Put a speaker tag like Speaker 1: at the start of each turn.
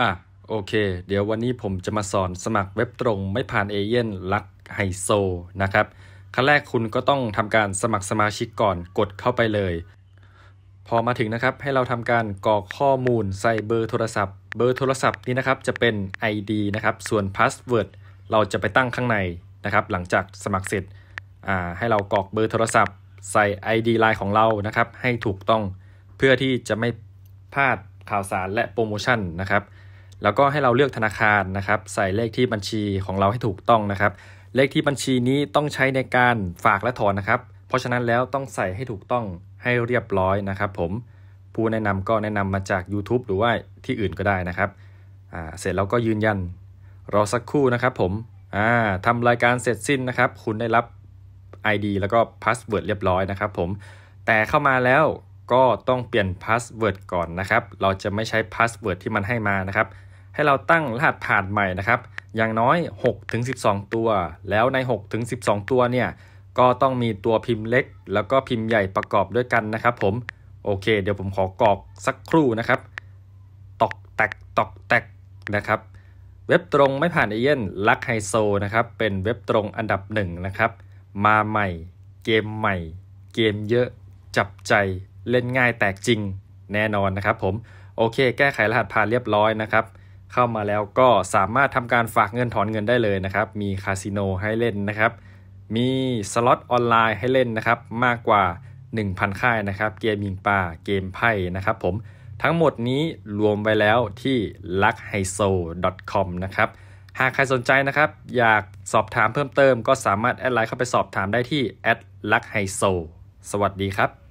Speaker 1: อะโอเค เดี๋ยววันนี้ผมจะมาสอนสมัครเว็บตรงไม่ผ่านเอเย่นต์ลักไฮโซนะครับขั้นแรกคุณก็ต้องทำการสมัครสมาชิกก่อนกดเข้าไปเลย พอมาถึงนะครับให้เราทำการกรอกข้อมูลใส่เบอร์โทรศัพท์ เบอร์โทรศัพท์นี้นะครับจะเป็น ID นะครับส่วน password เราจะไปตั้งข้างในนะครับหลังจากสมัครเสร็จอ่าให้เรากรอกเบอร์โทรศัพท์ ใส่ ID ไลน์ของเรานะครับให้ถูกต้องเพื่อที่จะไม่พลาดข่าวสารและโปรโมชั่นนะครับ แล้วก็ให้เราเลือกธนาคารนะครับ ใส่เลขที่บัญชีของเราให้ถูกต้องนะครับ เลขที่บัญชีนี้ต้องใช้ในการฝากและถอนนะครับ เพราะฉะนั้นแล้วต้องใส่ให้ถูกต้องให้เรียบร้อยนะครับผมผู้แนะนำก็แนะนำมาจาก YouTube หรือว่าที่อื่นก็ได้นะครับเสร็จแล้วก็ยืนยัน รอสักครู่นะครับผมอ่าทำรายการเสร็จสิ้นนะครับ คุณได้รับ ID แล้วก็ password เรียบร้อยนะครับผมแต่เข้ามาแล้วก็ต้องเปลี่ยน password ก่อนนะครับ เราจะไม่ใช้ password ที่มันให้มานะครับ ให้เราตั้งรหัสผ่านใหม่นะครับ อย่างน้อย6ถึง12 ตัว แล้วใน6ถึง12 ตัวเนี่ยก็ต้องมีตัวพิมพ์เล็ก แล้วก็พิมพ์ใหญ่ประกอบด้วยกันนะครับ ผมโอเค เดี๋ยวผมขอกรอกสักครู่นะครับ ต๊อกแต๊กต๊อกแต๊กนะครับ เว็บตรงไม่ผ่านเอเย่นต์ลักไฮโซนะครับ เป็นเว็บตรงอันดับหนึ่งนะครับ มาใหม่ เกมใหม่ เกมเยอะจับใจเล่นง่ายแตกจริงแน่นอนนะครับ ผมโอเค แก้ไขรหัสผ่านเรียบร้อยนะครับ เข้ามาแล้วก็สามารถทำการฝากเงินถอนเงินได้เลยนะครับ มีคาสิโนให้เล่นนะครับ มีสล็อตออนไลน์ให้เล่นนะครับ มากกว่า 1,000 ค่ายนะครับ เกมยิงปลาเกมไพ่นะครับผมทั้งหมดนี้รวมไปแล้วที่ luckhiso.com นะครับ หากใครสนใจนะครับ อยากสอบถามเพิ่มเติมก็สามารถแอดไลน์เข้าไปสอบถามได้ที่ luckhiso สวัสดีครับ